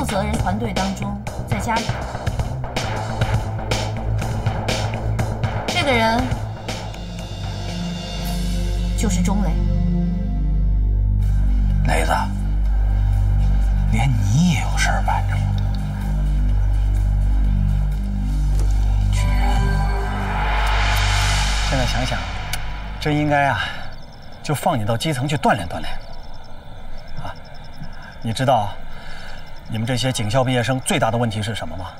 负责人团队当中再加一个。这个人就是钟磊。磊子，连你也有事儿瞒着我，居然！现在想想，真应该啊，就放你到基层去锻炼锻炼。啊，你知道你们这些警校毕业生最大的问题是什么吗？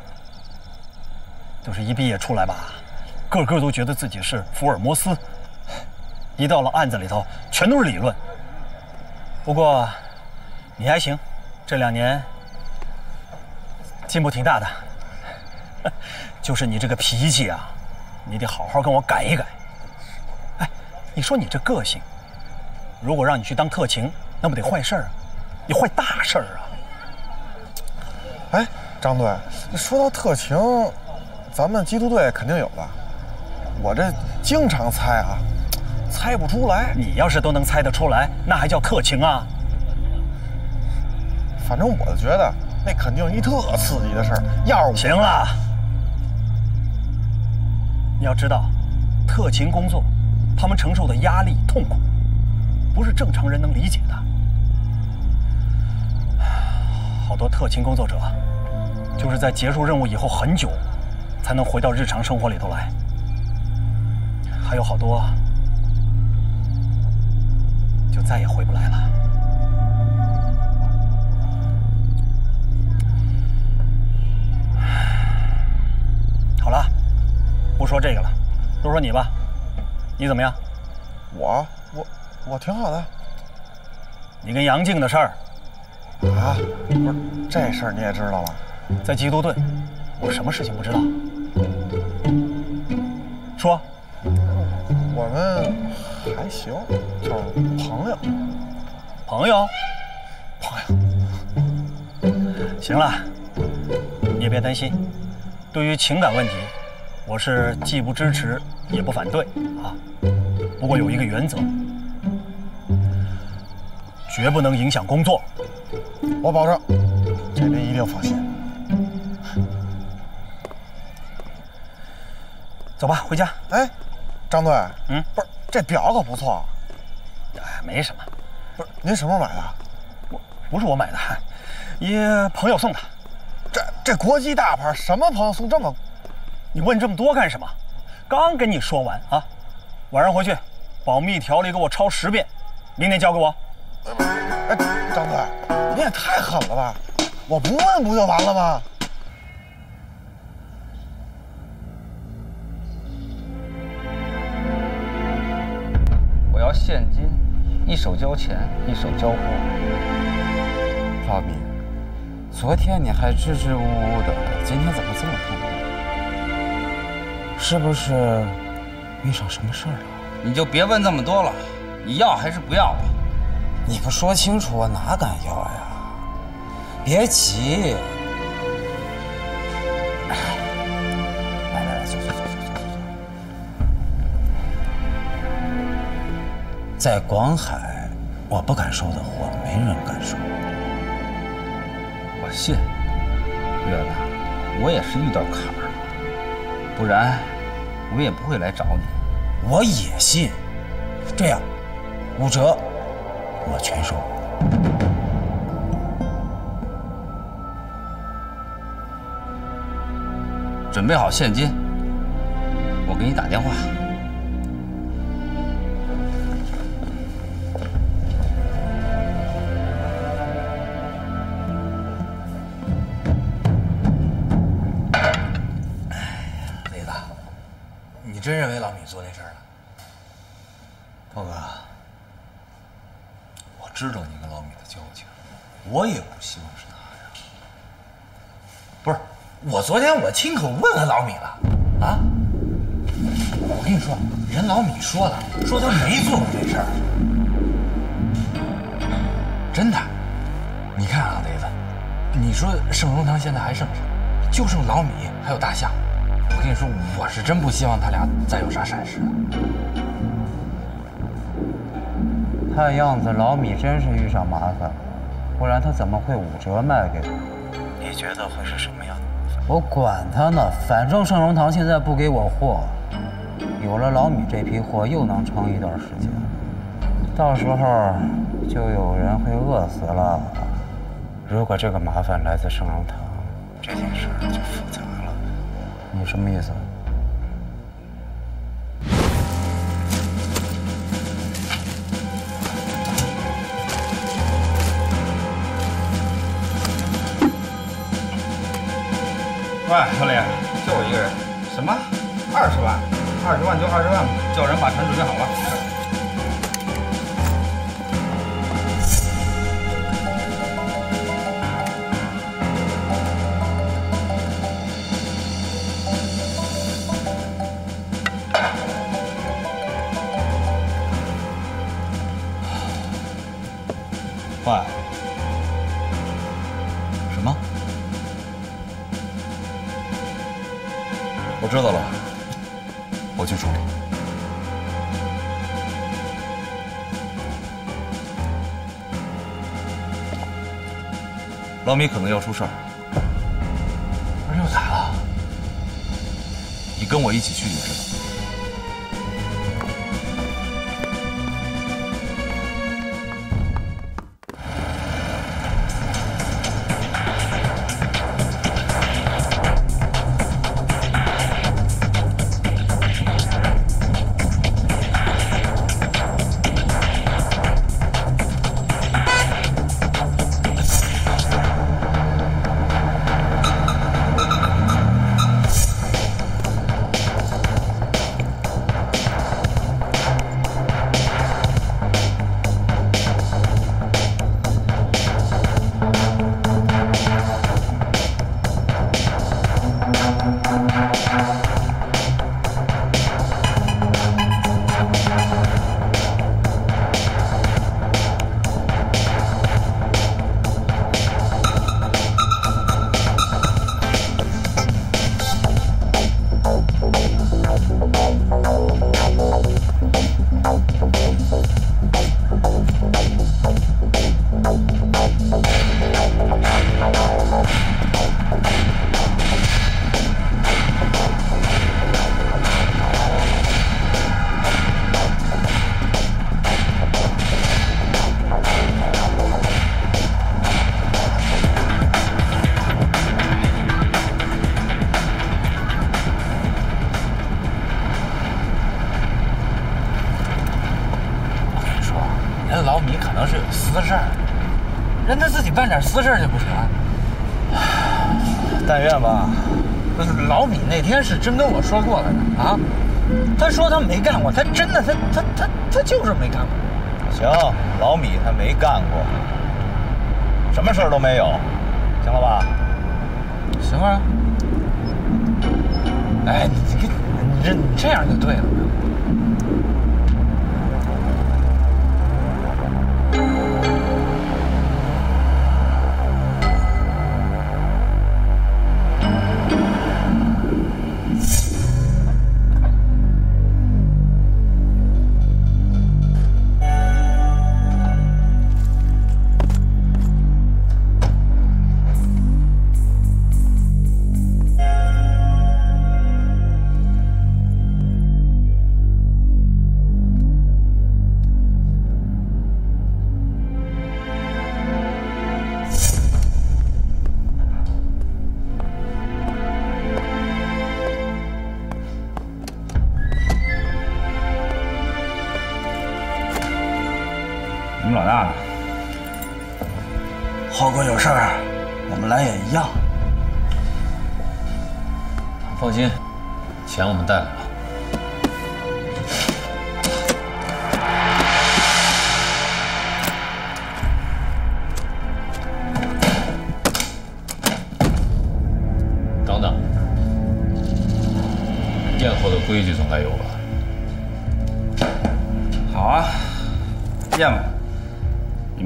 就是一毕业出来吧，个个都觉得自己是福尔摩斯，一到了案子里头，全都是理论。不过，你还行，这两年进步挺大的。就是你这个脾气啊，你得好好跟我改一改。哎，你说你这个性，如果让你去当特勤，那不得坏事儿啊？你坏大事儿啊！哎，张队，说到特情，咱们缉毒队肯定有吧？我这经常猜啊。猜不出来，你要是都能猜得出来，那还叫特情啊？反正我觉得那肯定一特刺激的事儿。要是行了，你要知道，特勤工作，他们承受的压力、痛苦，不是正常人能理解的。好多特勤工作者，就是在结束任务以后很久，才能回到日常生活里头来。还有好多。就再也回不来了。好了，不说这个了，说说你吧，你怎么样？我我我挺好的。你跟杨静的事儿啊？不是这事儿你也知道了？在缉毒队，我什么事情不知道？说。我们还行，就是朋友，朋友，朋友。行了，你也别担心。对于情感问题，我是既不支持也不反对啊。不过有一个原则，绝不能影响工作。我保证，这边一定放心。走吧，回家。哎。张队，嗯，不是，这表可不错，哎，没什么，不是，您什么时候买的？我不是我买的，一朋友送的。这这国际大牌，什么朋友送这么？你问这么多干什么？刚跟你说完啊，晚上回去，保密条例给我抄十遍，明天交给我。哎，张队，你也太狠了吧！我不问不就完了吗？我要现金，一手交钱，一手交货。老米，昨天你还支支吾吾的，今天怎么这么痛快？是不是遇上什么事儿了？你就别问这么多了，你要还是不要吧？你不说清楚，我哪敢要呀？别急。来来来，坐坐坐在广海，我不敢收的货，没人敢收。我信，月子，我也是遇到坎儿了，不然我也不会来找你。我也信。这样，五折，我全收。准备好现金，我给你打电话。亲口问了老米了，啊，我跟你说，人老米说了，说他没做过这事儿，真的。你看啊，雷子，你说盛荣堂现在还剩谁？就剩老米还有大象。我跟你说，我是真不希望他俩再有啥闪失。看样子老米真是遇上麻烦了，不然他怎么会五折卖给我？你觉得会是什么样？我管他呢，反正盛荣堂现在不给我货，有了老米这批货又能撑一段时间，到时候就有人会饿死了。如果这个麻烦来自盛荣堂，这件事就复杂了。你什么意思？喂，小李，就我一个人，什么？二十万？二十万就二十万吧，叫人把船准备好了。喂，什么？知道了，我去处理。老米可能要出事儿，不是又咋了？你跟我一起去就知道。私事就不成？但愿吧。不是老米那天是真跟我说过了的啊，他说他没干过，他真的他他他他就是没干过。行，老米他没干过，什么事儿都没有，行了吧？行啊。哎，你这个你这你这样就对了。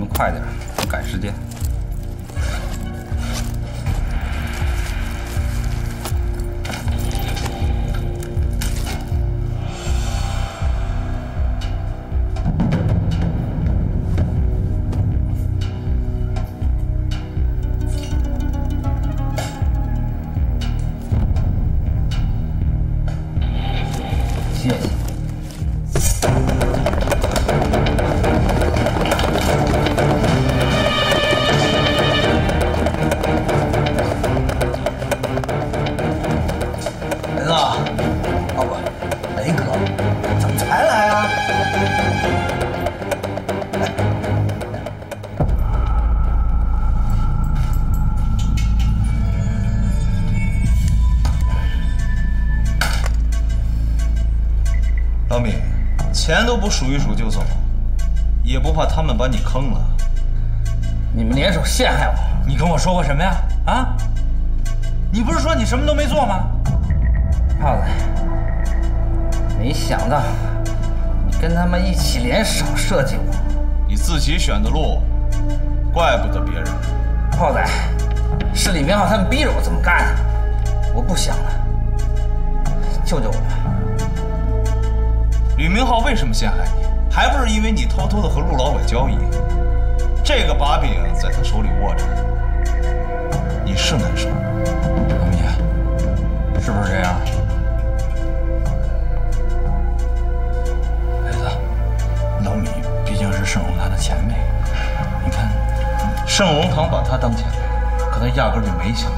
快点，我赶时间。钱都不数一数就走，也不怕他们把你坑了？你们联手陷害我，你跟我说过什么呀？啊？你不是说你什么都没做吗？胖子，没想到你跟他们一起联手设计我。你自己选的路，怪不得别人。炮仔，是李明浩他们逼着我这么干的，我不想了，救救我吧！吕明浩为什么陷害你？还不是因为你偷偷的和陆老拐交易？这个把柄在他手里握着，你是难受。老米，是不是这样？雷子，老米毕竟是盛荣堂的前辈，你看，盛荣堂把他当前辈，可他压根就没想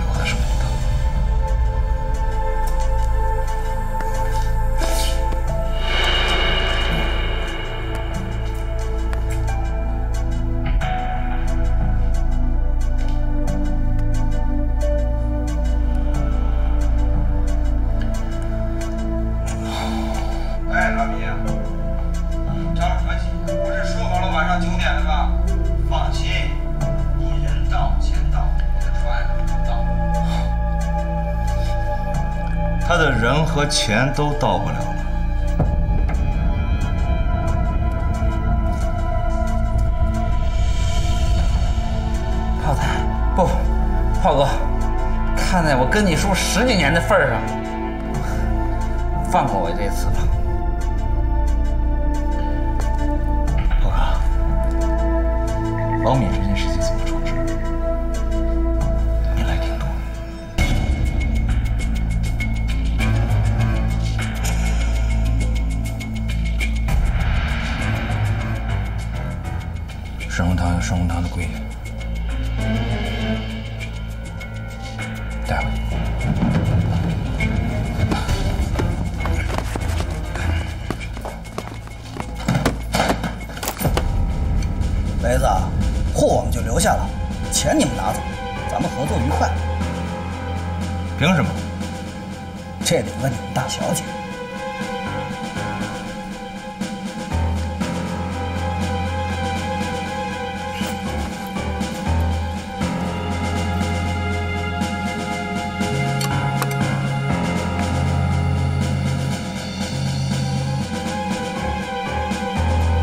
钱都到不了了。炮仔，不，炮哥，看在我跟你叔十几年的份上，放过我这次吧。炮哥，老米这件事情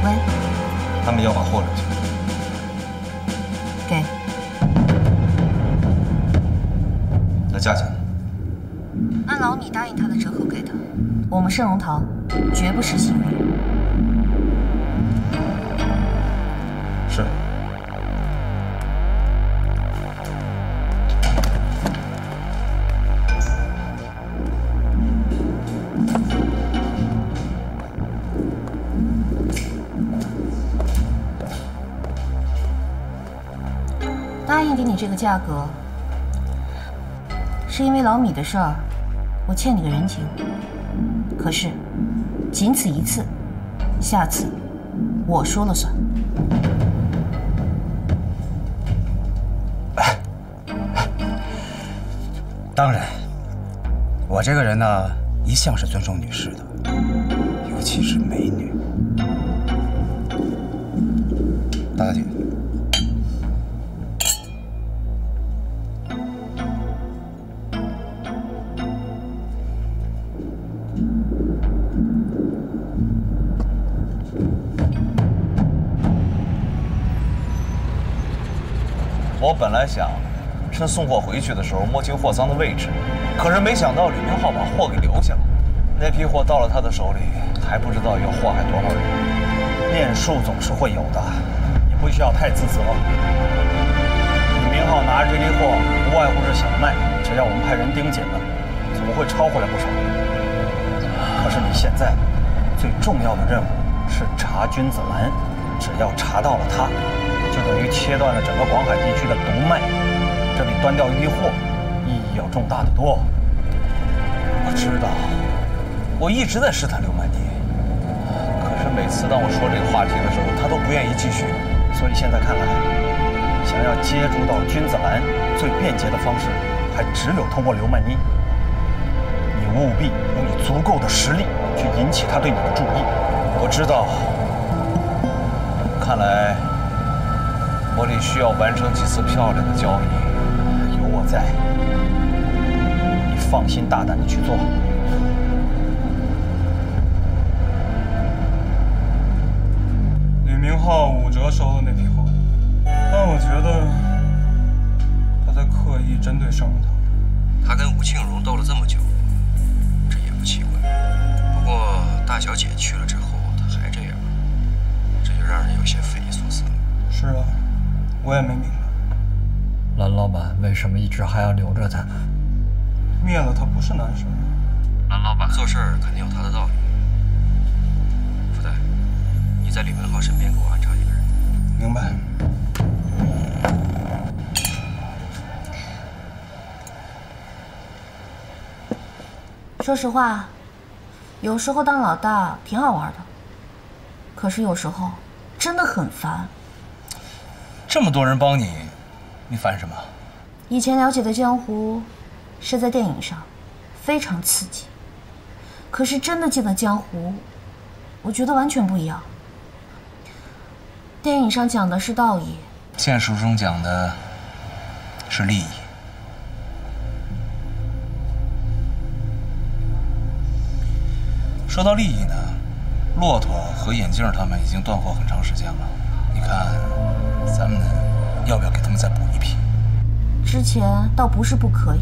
喂，他们要把货留下。给，那价钱呢？按老米答应他的折扣给的，我们盛荣堂绝不实行。是。你这个价格，是因为老米的事儿，我欠你个人情。可是，仅此一次，下次我说了算。当然，我这个人呢，一向是尊重女士的，尤其是美女。我本来想趁送货回去的时候摸清货仓的位置，可是没想到吕明浩把货给留下了。那批货到了他的手里，还不知道要祸害多少人。变数总是会有的，你不需要太自责。李明浩拿着这批货，不外乎是想卖，只要我们派人盯紧了，总会超回来不少。可是你现在最重要的任务是查君子兰，只要查到了他，等于切断了整个广海地区的毒脉，这比端掉一批货意义要重大的多。我知道，我一直在试探刘曼妮，可是每次当我说这个话题的时候，她都不愿意继续。所以现在看来，想要接触到君子兰，最便捷的方式还只有通过刘曼妮。你务必用你足够的实力去引起他对你的注意。我知道，看来我得需要完成几次漂亮的交易。有我在，你放心大胆的去做。李明浩五折收了那批货，但我觉得他在刻意针对盛荣堂。他跟吴庆荣斗了这么久，这也不奇怪。不过大小姐去了之后，他还这样，这就让人有些匪夷所思了。是啊，我也没明白。蓝老板为什么一直还要留着他？灭了他不是难事。蓝老板做事肯定有他的道理。福袋，你在李文浩身边给我安插一个人。明白。说实话，有时候当老大挺好玩的，可是有时候真的很烦。这么多人帮你，你烦什么？以前了解的江湖是在电影上，非常刺激。可是真的进了江湖，我觉得完全不一样。电影上讲的是道义，现实中讲的是利益。说到利益呢，骆驼和眼镜他们已经断货很长时间了。你看，咱们要不要给他们再补一批？之前倒不是不可以，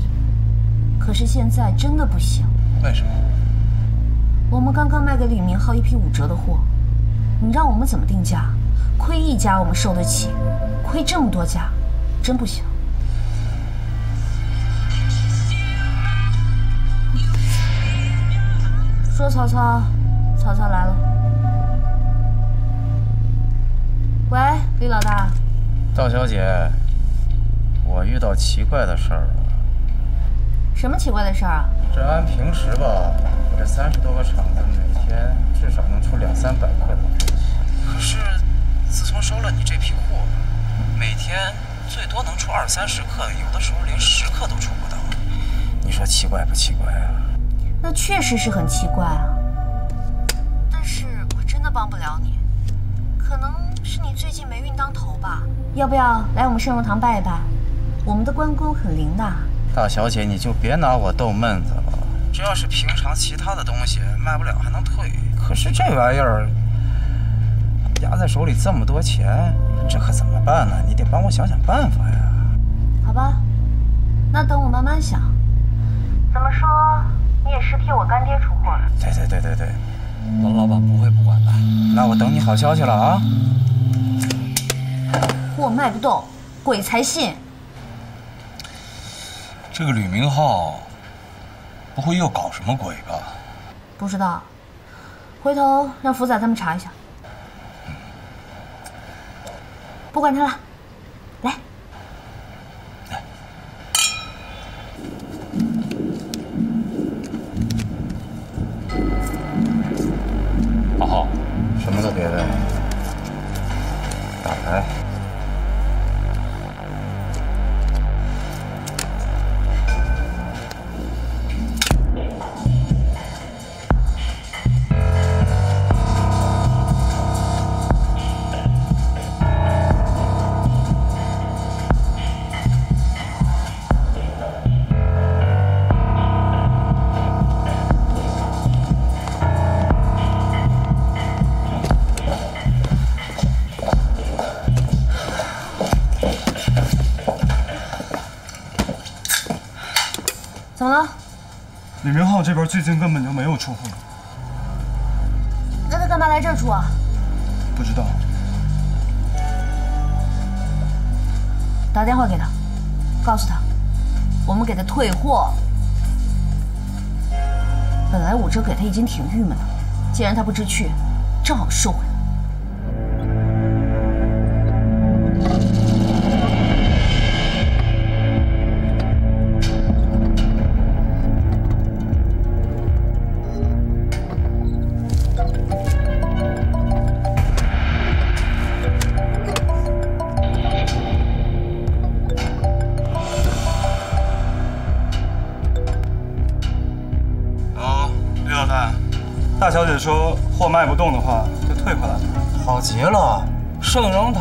可是现在真的不行。为什么？我们刚刚卖给李明浩一批五折的货，你让我们怎么定价？亏一家我们受得起，亏这么多家，真不行。说曹操，曹操来了。喂，李老大。赵小姐，我遇到奇怪的事儿了。什么奇怪的事儿啊？这按平时吧，我这三十多个厂子，每天至少能出两三百克的东西。可是，自从收了你这批货，每天最多能出二三十克，有的时候连十克都出不到。你说奇怪不奇怪啊？那确实是很奇怪啊。但是我真的帮不了你，可能是你最近霉运当头吧。要不要来我们圣荣堂拜一拜？我们的关公很灵的。大小姐，你就别拿我逗闷子了。这要是平常其他的东西卖不了还能退，可是这玩意儿压在手里这么多钱，这可怎么办呢？你得帮我想想办法呀。好吧，那等我慢慢想。怎么说，你也是替我干爹出货了。对对对对对，蓝老板不会不管的。那我等你好消息了啊。货卖不动，鬼才信。这个吕明浩不会又搞什么鬼吧？不知道，回头让福仔他们查一下。不管他了，李明浩这边最近根本就没有出货，那他干嘛来这儿出啊？不知道。打电话给他，告诉他，我们给他退货。本来武哲给他已经挺郁闷的，既然他不知趣，正好收回来。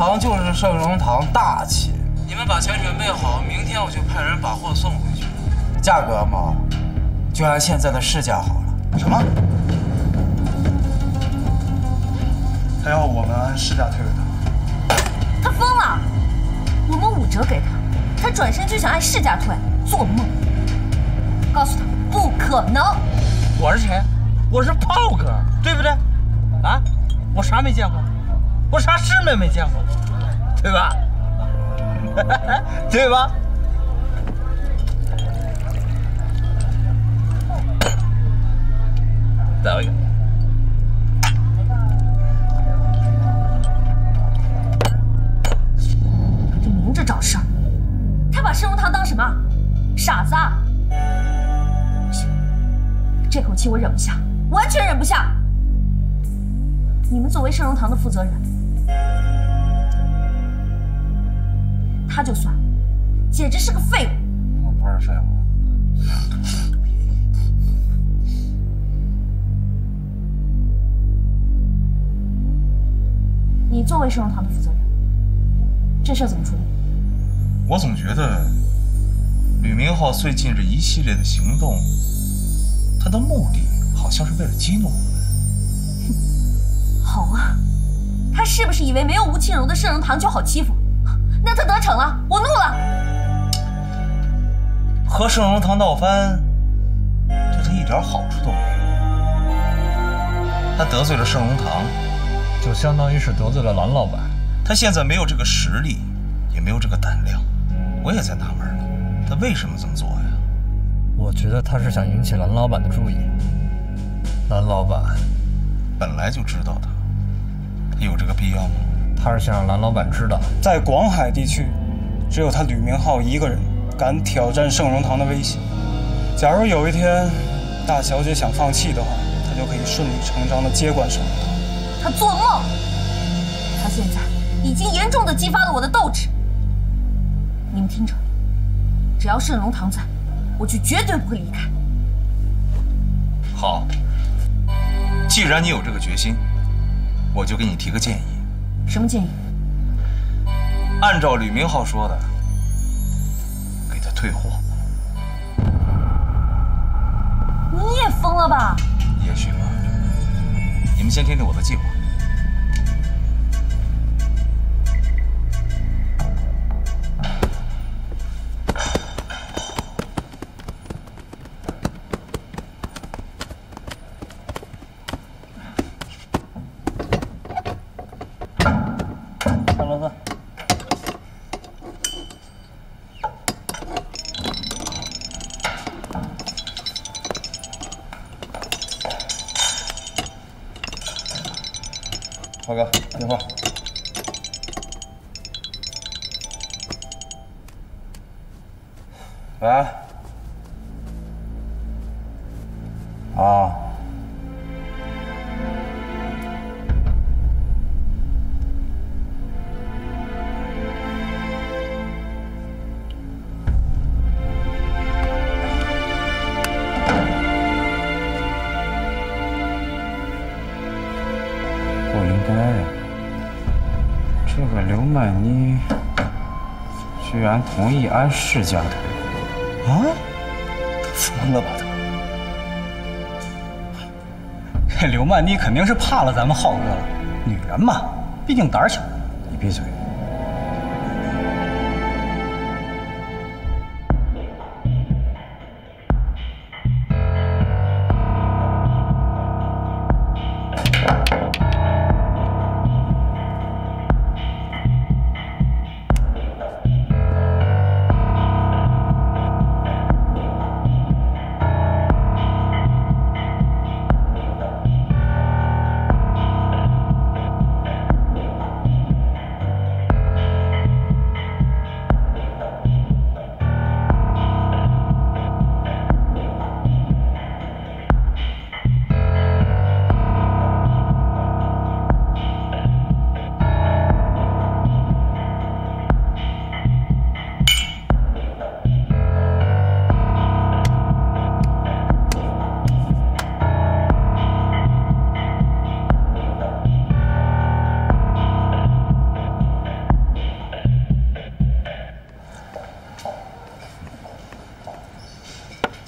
堂就是盛荣堂，大气。你们把钱准备好，明天我就派人把货送回去。价格嘛，就按现在的市价好了。什么？他要我们按市价退给他？他疯了！我们五折给他，他转身就想按市价退，做梦！告诉他不可能。我是谁？我是炮哥，对不对？啊，我啥没见过？我啥世面没见过？对吧？对吧？再来一个。他就明着找事儿。他把盛荣堂当什么？傻子啊！不行，这口气我忍不下，完全忍不下。你们作为盛荣堂的负责人，他就算了，简直是个废物。我不是废物。你作为盛荣堂的负责人，这事儿怎么处理？我总觉得吕明浩最近这一系列的行动，他的目的好像是为了激怒我们。好啊，他是不是以为没有吴庆荣的盛荣堂就好欺负？那他得逞了，我怒了。和盛荣堂闹翻，对他一点好处都没有。他得罪了盛荣堂，就相当于是得罪了蓝老板。他现在没有这个实力，也没有这个胆量。我也在纳闷呢，他为什么这么做呀？我觉得他是想引起蓝老板的注意。蓝老板本来就知道的，他有这个必要吗？他是想让蓝老板知道，在广海地区，只有他吕明浩一个人敢挑战盛荣堂的威胁。假如有一天大小姐想放弃的话，他就可以顺理成章的接管盛荣堂。他做梦！他现在已经严重的激发了我的斗志。你们听着，只要盛荣堂在，我就绝对不会离开。好，既然你有这个决心，我就给你提个建议。什么建议？按照吕明浩说的，给他退货。你也疯了吧？也许吧。你们先听听我的计划。然同意安氏家的。啊？他疯了吧他？这刘曼妮肯定是怕了咱们浩哥了。女人嘛，毕竟胆小。你闭嘴！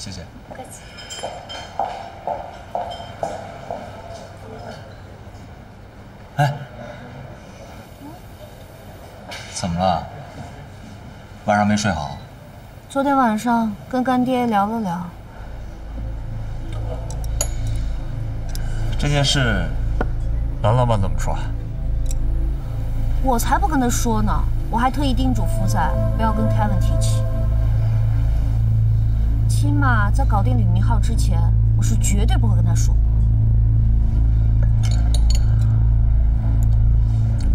谢谢。不客气。哎，怎么了？晚上没睡好？昨天晚上跟干爹聊了聊。这件事，蓝老板怎么说？我才不跟他说呢！我还特意叮嘱福仔不要跟凯文提起。起码在搞定吕明浩之前，我是绝对不会跟他说。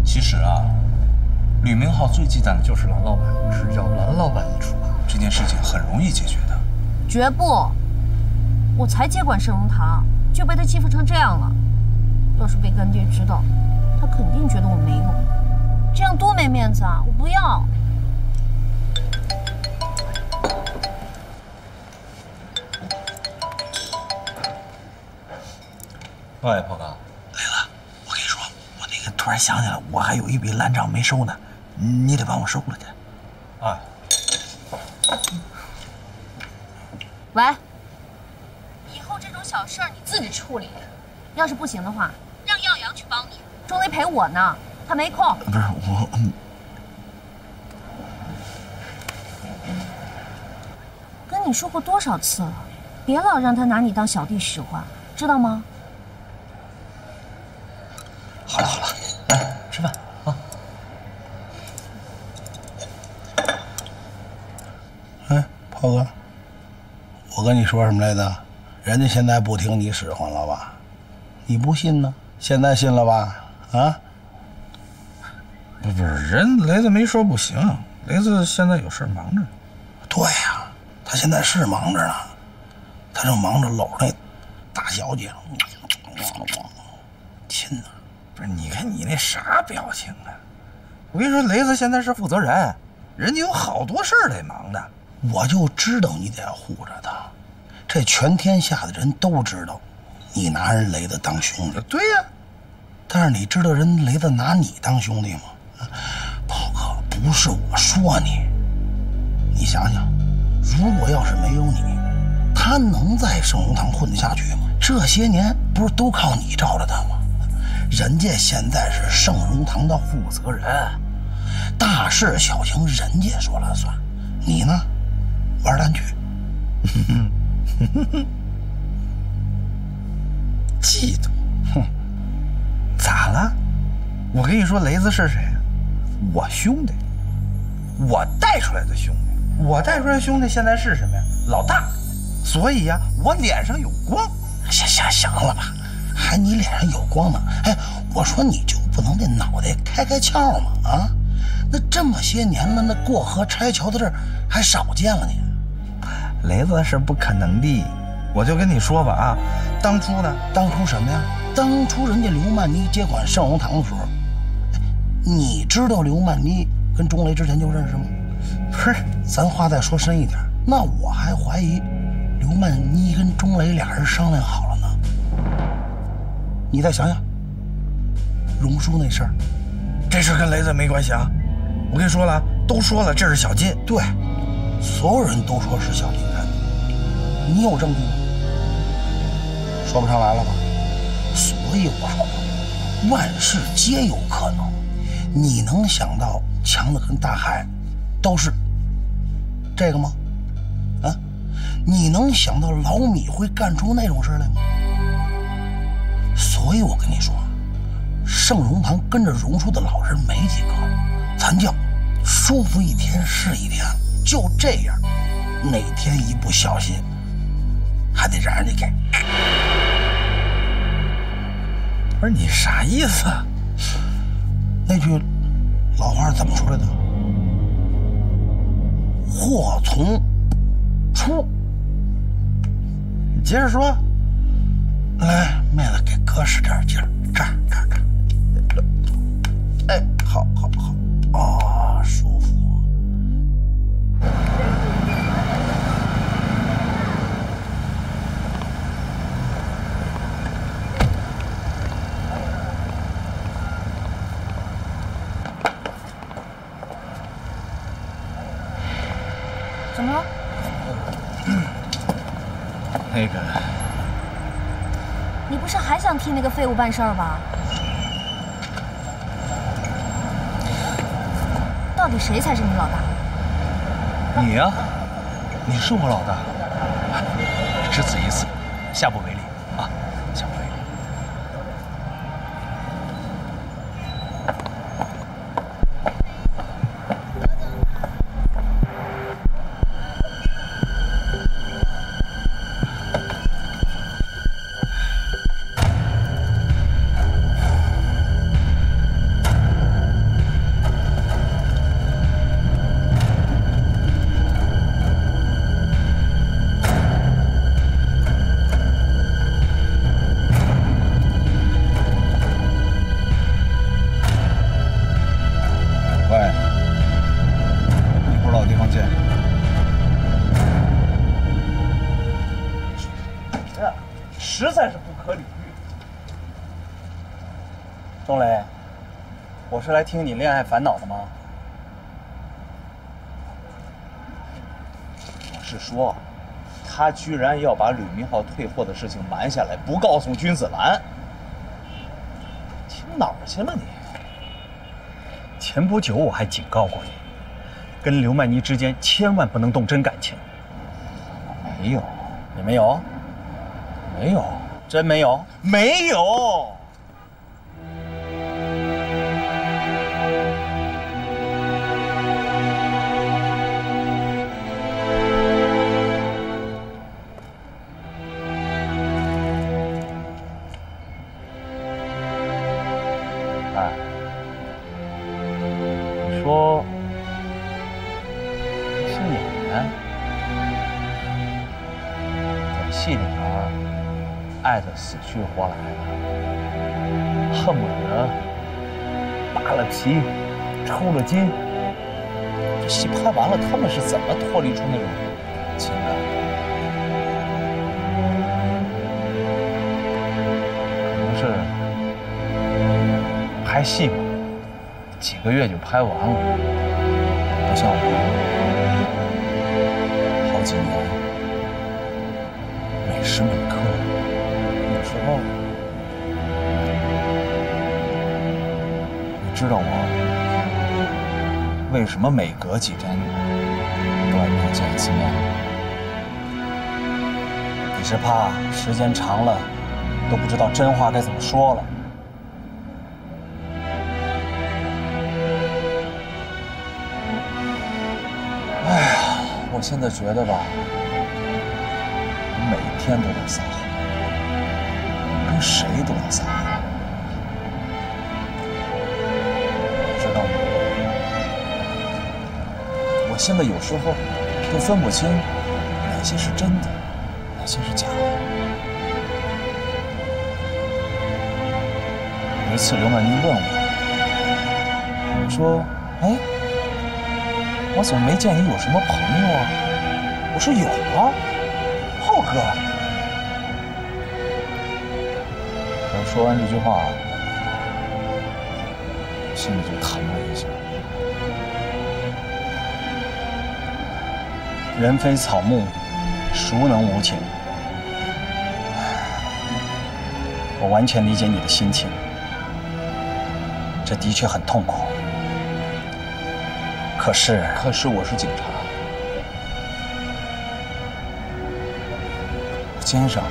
其实啊，吕明浩最忌惮的就是蓝老板，只要蓝老板一出马，这件事情很容易解决的。绝不！我才接管盛荣堂，就被他欺负成这样了。要是被干爹知道，他肯定觉得我没用，这样多没面子啊！我不要。喂，炮哥，磊子，我跟你说，我那个突然想起来，我还有一笔烂账没收呢，你得帮我收了去。啊。喂，以后这种小事儿你自己处理，要是不行的话，让耀阳去帮你。钟雷陪我呢，他没空。不是我，嗯跟你说过多少次了，别老让他拿你当小弟使唤，知道吗？好了好了，来吃饭啊。哎，炮哥，我跟你说什么来着？人家现在不听你使唤了吧？你不信呢？现在信了吧？啊？不不是，人雷子没说不行，雷子现在有事忙着。对呀、他现在是忙着呢，他正忙着搂着那大小姐，亲呢。不是，你看你那啥表情啊？我跟你说，雷子现在是负责人，人家有好多事儿得忙的。我就知道你得护着他，这全天下的人都知道，你拿人雷子当兄弟。对呀、但是你知道人雷子拿你当兄弟吗？炮哥，不是我说你，你想想，如果要是没有你，他能在圣荣堂混得下去吗？这些年不是都靠你罩着他吗？人家现在是圣荣堂的负责人，大事小情人家说了算，你呢，玩蛋去。嫉妒，哼，咋了？我跟你说，雷子是谁？我兄弟，我带出来的兄弟，我带出来的兄弟现在是什么呀？老大，所以呀，我脸上有光。行行行了吧，还你脸上有光呢？哎，我说你就不能那脑袋开开窍吗？啊，那这么些年了，那过河拆桥的事儿还少见了你。雷子是不可能的，我就跟你说吧啊，当初呢，当初什么呀？当初人家刘曼妮接管盛荣堂的时候，哎你知道刘曼妮跟钟雷之前就认识吗？不是，咱话再说深一点，那我还怀疑刘曼妮跟钟雷俩人商量好了呢。你再想想，荣叔那事儿，这事跟雷子没关系啊。我跟你说了，都说了这是小金，对，所有人都说是小林干的，你有证据吗？说不上来了吧？所以我说，万事皆有可能。你能想到强子跟大海都是这个吗？啊，你能想到老米会干出那种事来吗？所以我跟你说，盛荣堂跟着荣叔的老人没几个，咱叫舒服一天是一天，就这样，哪天一不小心，还得让人家给。不是你啥意思？那句老话怎么说来的？祸从出。你接着说。来，妹子，给哥使点劲儿，这儿这儿这儿。哎，好，好，好，哦，怎么了？那个，你不是还想替那个废物办事儿吧？到到底谁才是你老大？你呀、你是我老大，只此一次，下不为例我是来听你恋爱烦恼的吗？我是说，他居然要把吕明浩退货的事情瞒下来，不告诉君子兰。听哪儿去了你？前不久我还警告过你，跟刘曼妮之间千万不能动真感情。没有，你没有，没有，真没有，没有。去活来的，恨不得扒了皮、抽了筋。这戏拍完了，他们是怎么脱离出那种情感的？可能是拍戏吧，几个月就拍完了，不像我，好几年，每时每刻，你知道我为什么每隔几天都要跟你见一次面吗？你是怕时间长了都不知道真话该怎么说了。哎呀，我现在觉得吧，我每天都在撒谎，谁都在撒谎。知道吗？我现在有时候都分不清哪些是真的，哪些是假的。有一次刘曼妮问我，说：“哎。”我怎么没见你有什么朋友啊？我说有啊，说完这句话，心里就疼了一下。人非草木，孰能无情？我完全理解你的心情，这的确很痛苦。可是，可是我是警察，我肩上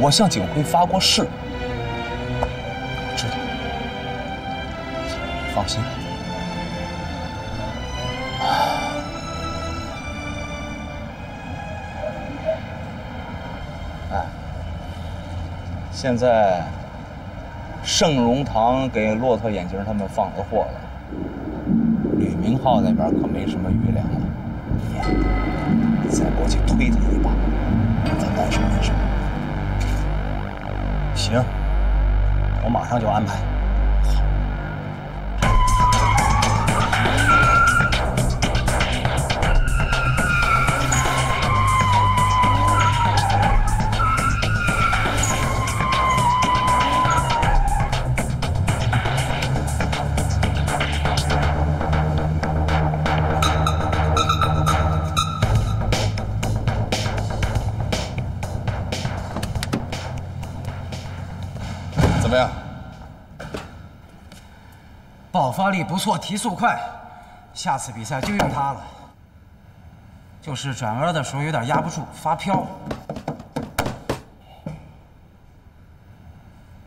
我向警徽发过誓。我知道，放心。哎，现在。盛荣堂给骆驼眼镜他们放了货了，吕明浩那边可没什么余粮了。你再过去推他一把，咱难受难受。我马上就安排。力不错，提速快，下次比赛就用它了。就是转弯的时候有点压不住，发飘。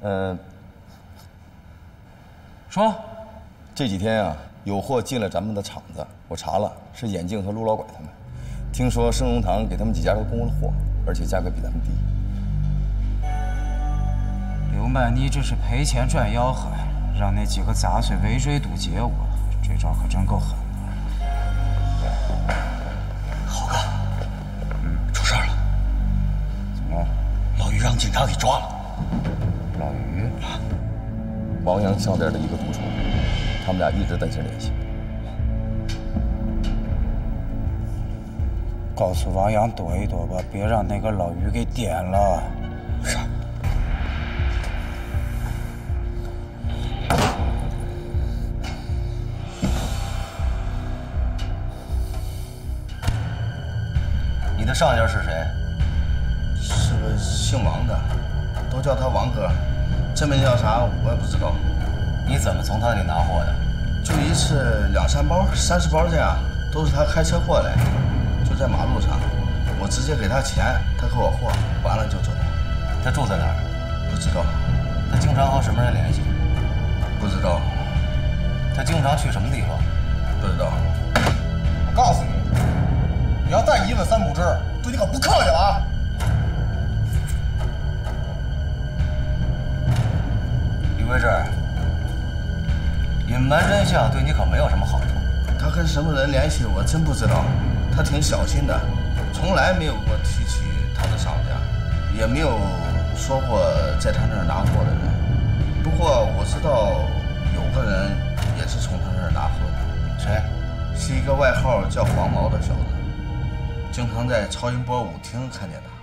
嗯，说，这几天啊，有货进了咱们的厂子，我查了，是眼镜和陆老拐他们。听说盛荣堂给他们几家都供了货，而且价格比咱们低。刘曼妮这是赔钱赚吆喝，让那几个杂碎围追堵截我，这招可真够狠的。浩哥，嗯，出事了，怎么了？老于让警察给抓了。老于，王阳项店的一个赌徒，他们俩一直在线联系。告诉王阳躲一躲吧，别让那个老于给点了。的上家是谁？是个姓王的，都叫他王哥，真名叫啥我也不知道。你怎么从他那里拿货的？就一次两三包、三十包这样，都是他开车过来，就在马路上，我直接给他钱，他给我货，完了就走。他住在哪儿？不知道。他经常和什么人联系？不知道。他经常去什么地方？不知道。我告诉你，你要再一问三不知，对你可不客气了啊！李贵志，隐瞒真相对你可没有什么好处。他跟什么人联系，我真不知道。他挺小心的，从来没有过提起他的上家，也没有说过在他那儿拿货的人。不过我知道有个人也是从他那儿拿货的。谁？是一个外号叫黄毛的小子，经常在超音波舞厅看见他。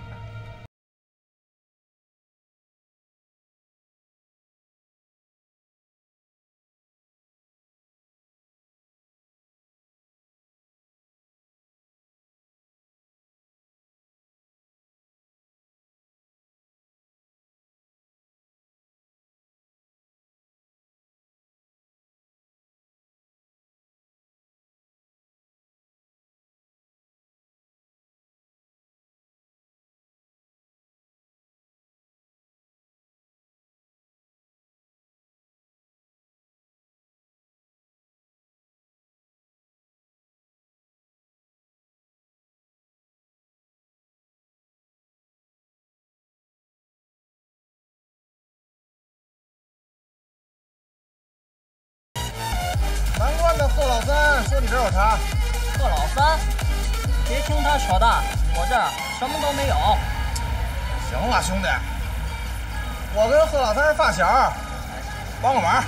只有他。贺老三，别听他扯淡，我这儿什么都没有。行了，兄弟，我跟贺老三是发小，帮个忙。